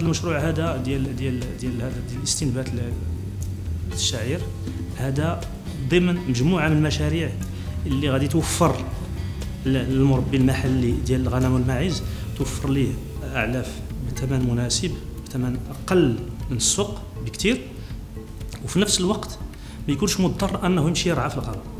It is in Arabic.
المشروع هذا ديال ديال ديال هذا ديال الاستنبات الشعير هذا ضمن مجموعة من المشاريع اللي غادي توفر للمربي المحلي ديال الغنم والماعز توفر ليه أعلاف بثمن مناسب بثمن أقل من السوق بكثير وفي نفس الوقت ما يكونش مضطر أنه يمشي يرعى في الغابه